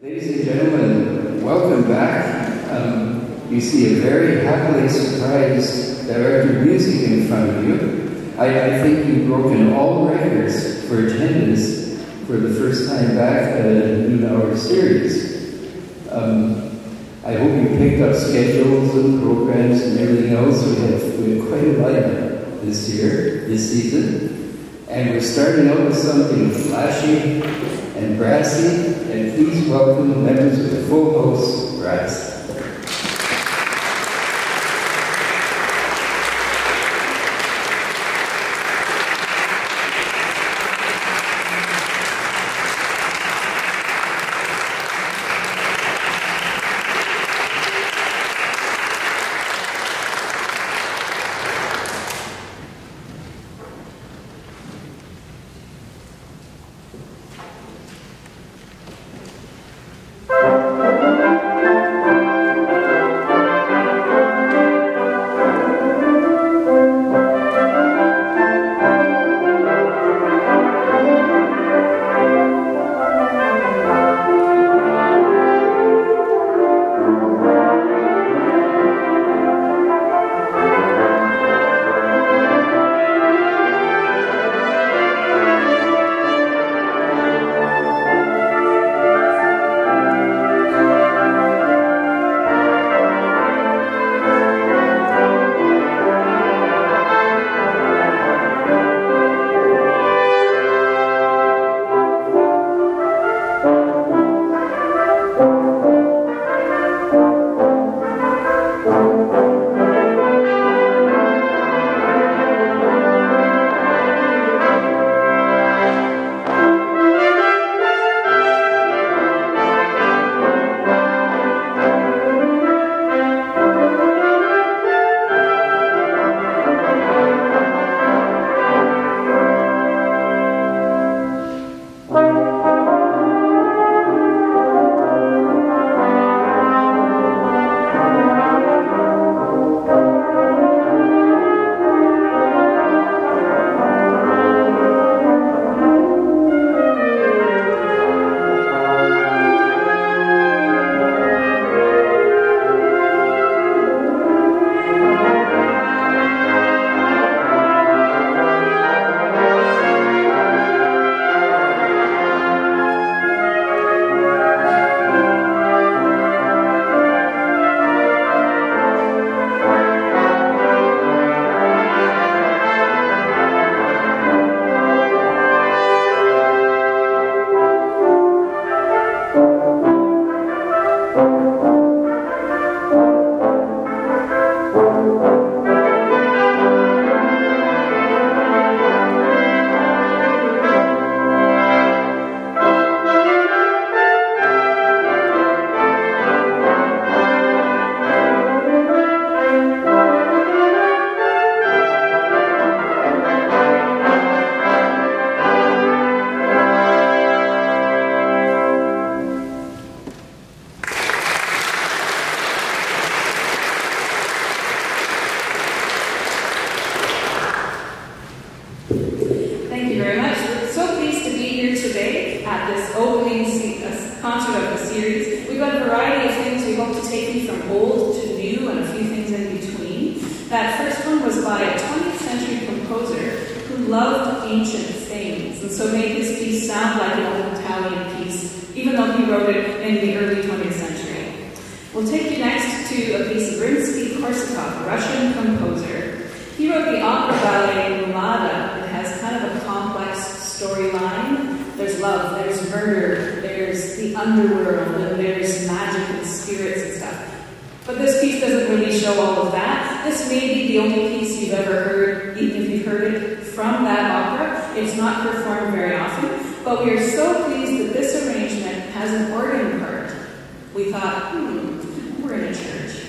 Ladies and gentlemen, welcome back. Um, you see a very happily surprised director of music in front of you. I, I think you've broken all records for attendance for the first time back at a noon hour series. Um, I hope you picked up schedules and programs and everything else. We have, we have quite a lineup this year, this season. And we're starting out with something flashy and brassy and please welcome the members of the Full House Brass. Korsakov, Russian composer. He wrote the opera ballet Mlada. It has kind of a complex storyline. There's love, there's murder, there's the underworld, and there's magic and spirits and stuff. But this piece doesn't really show all of that. This may be the only piece you've ever heard, even if you've heard it from that opera. It's not performed very often, but we are so pleased that this arrangement has an organ part. We thought, hmm, we're in a church.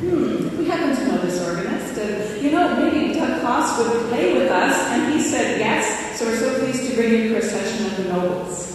Hmm, happen to know this organist, and you know, maybe Doug Haas would play with us, and he said yes, so we're so pleased to bring you a procession of the nobles.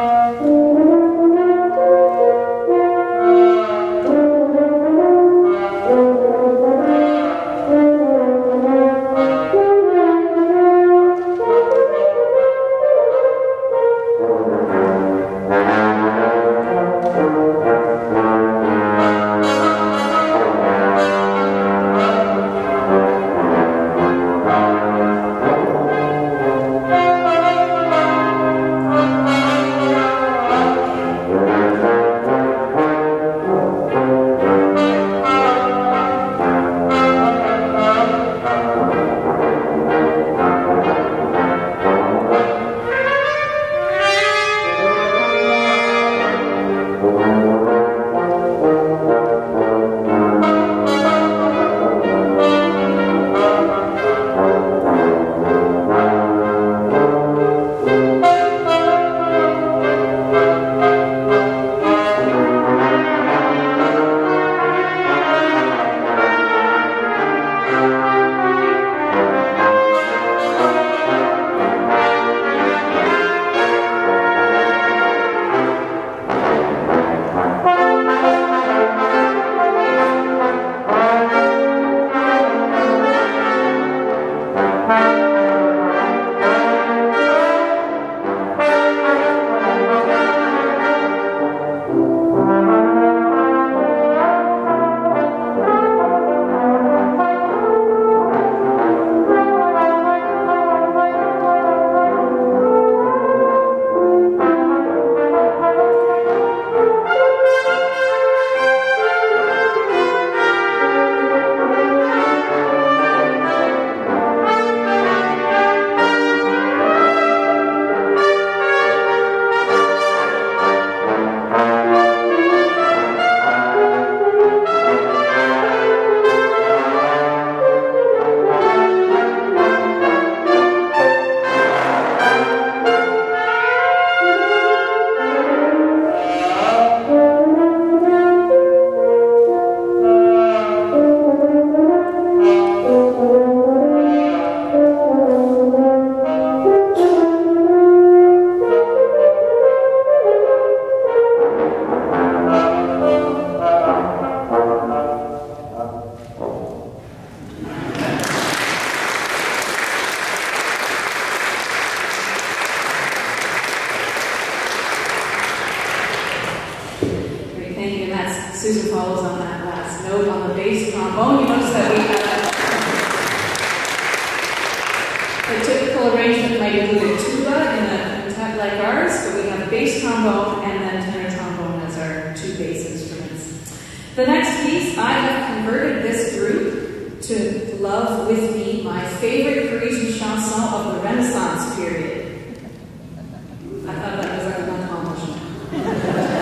Música bass trombone. You notice that we have the typical arrangement might include a tuba in a quintet like ours, but we have a bass trombone and then tenor trombone as our two bass instruments. The next piece, I have converted this group to love with me my favorite Parisian chanson of the Renaissance period.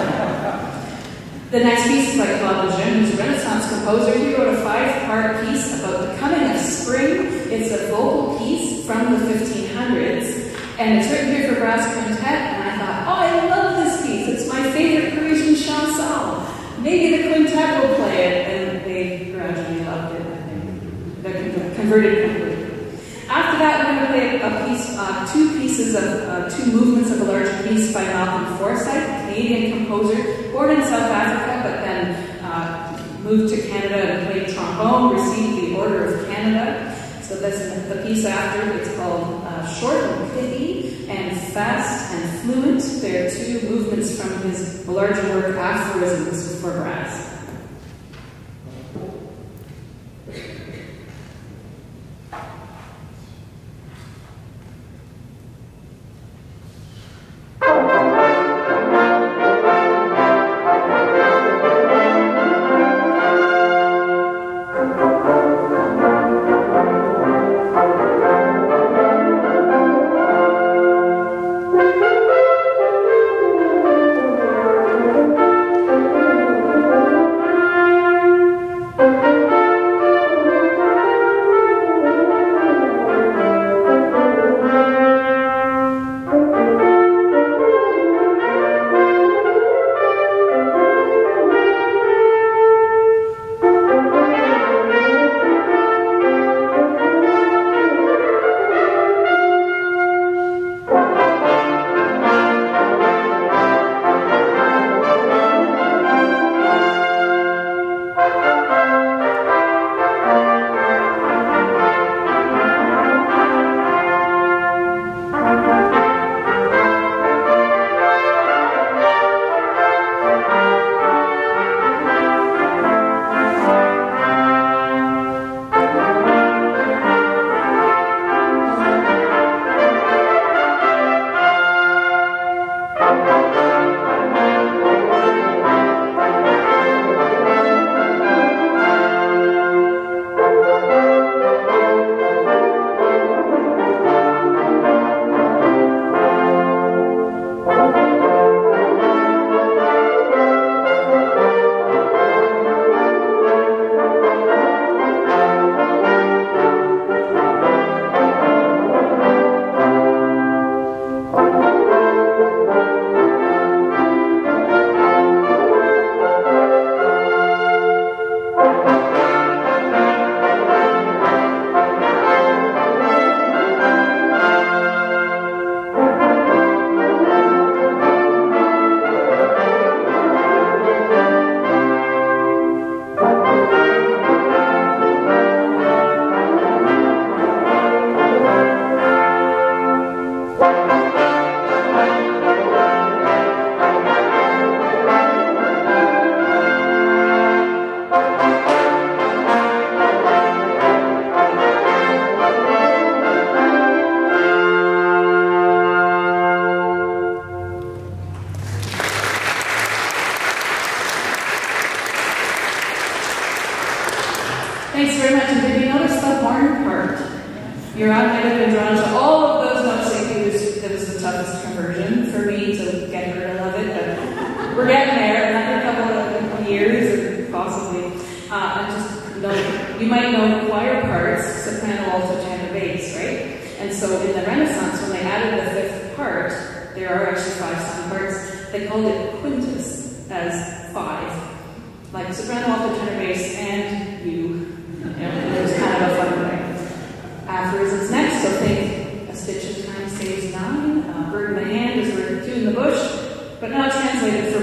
The next piece is by Claude Lejeune, who's a Renaissance composer. He wrote a five-part piece about the coming of spring. It's a vocal piece from the 1500s, and it's written here for brass quintet, and I thought, oh, I love this piece. It's my favorite Parisian chanson. Maybe the quintet will play it, and they gradually loved it, I think. They're converted completely. After that, we're going to play a piece, uh, two pieces of, uh, two movements of a large piece by Malcolm Forsyth, Canadian composer, born in South Africa, but then uh, moved to Canada and played trombone, received the Order of Canada. So that's the piece after. It's called uh, Short and Pithy and Fast and Fluent. There are two movements from his larger work, Aphorisms for Brass. Might have been drawn to all of those notes. Like it was, it was the toughest conversion for me to get to love it, but we're getting there. Another couple of years, possibly. Uh, just know, you might know choir parts, soprano, alto, tenor, bass, right? And so in the Renaissance, when they added the fifth part, there are actually five song parts. They called it quintus as five, like soprano, alto, tenor, bass, and you. it was kind of. Aphorisms next, so think a stitch of time saves nine, a bird in the hand is worth two in the bush, but now translated for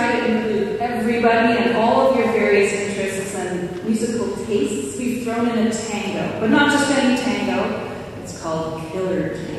brass music. include everybody and all of your various interests and musical tastes. We've thrown in a tango, but not just any tango. It's called Killer Tango.